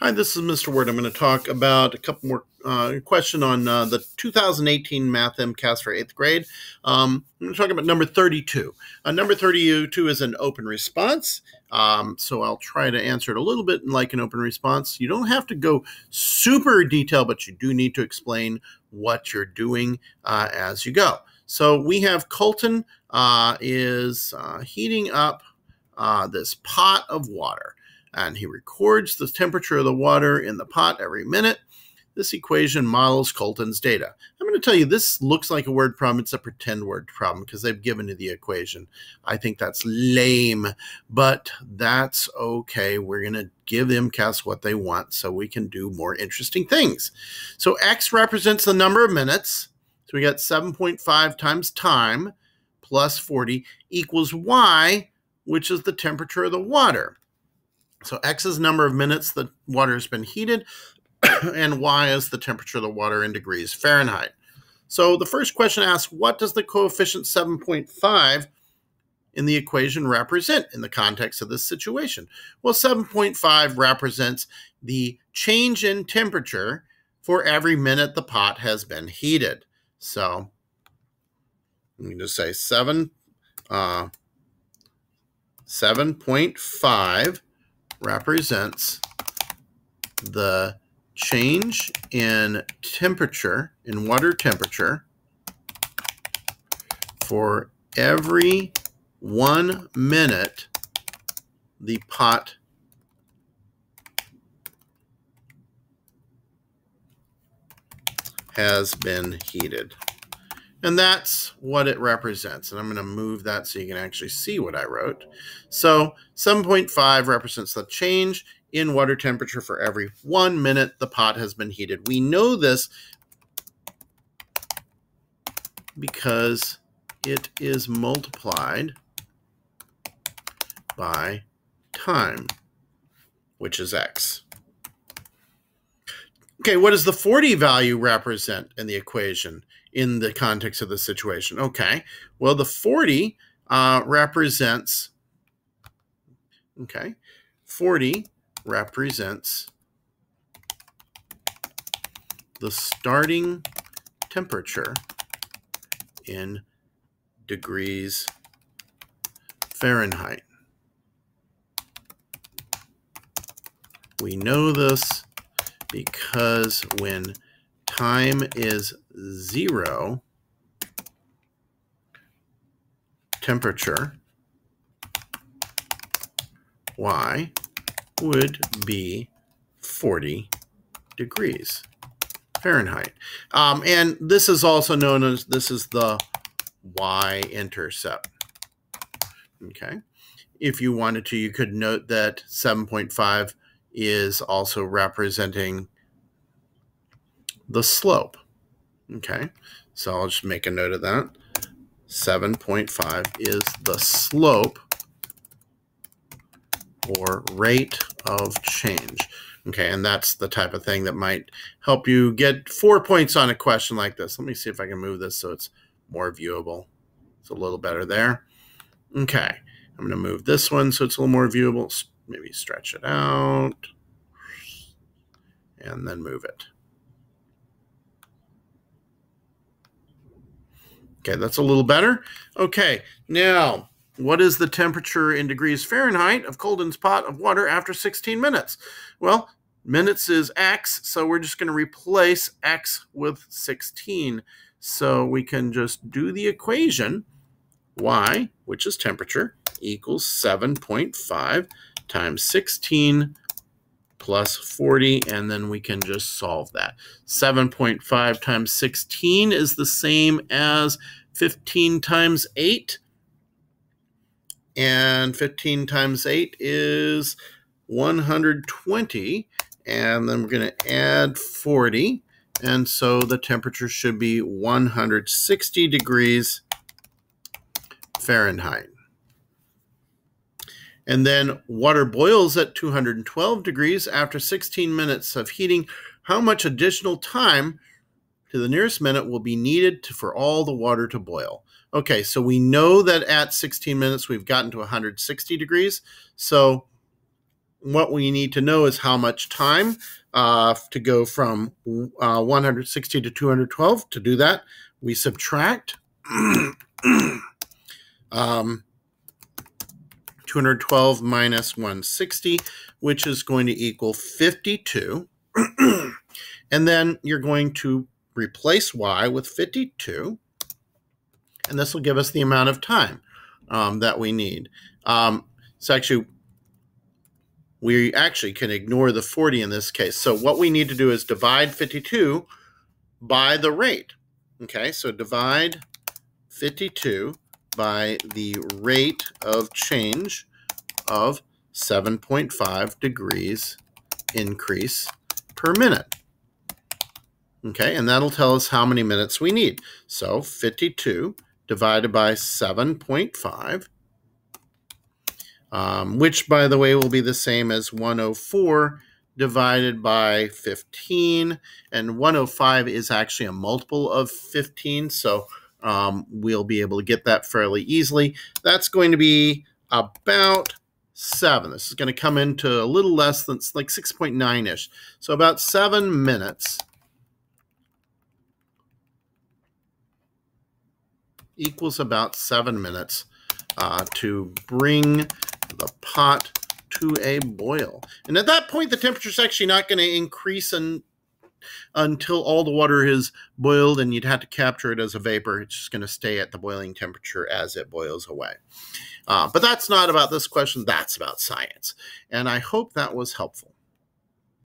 Hi, this is Mr. Ward. I'm going to talk about a couple more uh, question on uh, the 2018 Math MCAS for eighth grade. Um, I'm going to talk about number 32. Uh, number 32 is an open response. Um, so I'll try to answer it a little bit like an open response. You don't have to go super detailed, but you do need to explain what you're doing uh, as you go. So we have Colton uh, is uh, heating up this pot of water and he records the temperature of the water in the pot every minute. This equation models Colton's data. I'm going to tell you this looks like a word problem. It's a pretend word problem because they've given you the equation. I think that's lame, but that's okay. We're going to give them MCAS what they want so we can do more interesting things. So X represents the number of minutes. So we got 7.5 times time plus 40 equals Y, which is the temperature of the water. So X is number of minutes the water has been heated, and Y is the temperature of the water in degrees Fahrenheit. So the first question asks, what does the coefficient 7.5 in the equation represent in the context of this situation? Well, 7.5 represents the change in temperature for every minute the pot has been heated. So let me just say 7, uh, 7.5 represents the change in temperature, in water temperature, for every one minute the pot has been heated. And that's what it represents. And I'm going to move that so you can actually see what I wrote. So 7.5 represents the change in water temperature for every one minute the pot has been heated. We know this because it is multiplied by time, which is x. Okay, what does the 40 value represent in the equation? in the context of the situation. Okay, well, the 40 uh, represents, okay, 40 represents the starting temperature in degrees Fahrenheit. We know this because when time is zero, temperature, Y would be 40 degrees Fahrenheit. Um, and this is also known as, this is the y-intercept. Okay. If you wanted to, you could note that 7.5 is also representing the slope. Okay, so I'll just make a note of that. 7.5 is the slope or rate of change. Okay, and that's the type of thing that might help you get four points on a question like this. Let me see if I can move this so it's more viewable. It's a little better there. Okay, I'm going to move this one so it's a little more viewable. Maybe stretch it out and then move it. Okay, that's a little better. Okay, now what is the temperature in degrees Fahrenheit of Colton's pot of water after 16 minutes? Well, minutes is x, so we're just going to replace x with 16. So we can just do the equation y, which is temperature, equals 7.5 times 16 plus 40, and then we can just solve that. 7.5 times 16 is the same as 15 times 8. And 15 times 8 is 120. And then we're going to add 40. And so the temperature should be 160 degrees Fahrenheit. And then water boils at 212 degrees after 16 minutes of heating. How much additional time to the nearest minute will be needed to, for all the water to boil? Okay, so we know that at 16 minutes we've gotten to 160 degrees. So what we need to know is how much time uh, to go from uh, 160 to 212. To do that, we subtract um, 212 minus 160, which is going to equal 52. and then you're going to replace y with 52, and this will give us the amount of time um, that we need. Um, so actually, we actually can ignore the 40 in this case. So what we need to do is divide 52 by the rate. Okay, so divide 52 by the rate of change of 7.5 degrees increase per minute. Okay, and that'll tell us how many minutes we need. So 52 divided by 7.5, um, which, by the way, will be the same as 104 divided by 15. And 105 is actually a multiple of 15, so um, we'll be able to get that fairly easily. That's going to be about 7. This is going to come into a little less than like 6.9-ish. So about 7 minutes equals about seven minutes uh, to bring the pot to a boil. And at that point, the temperature is actually not going to increase and until all the water is boiled and you'd have to capture it as a vapor. It's just going to stay at the boiling temperature as it boils away. Uh, but that's not about this question. That's about science. And I hope that was helpful.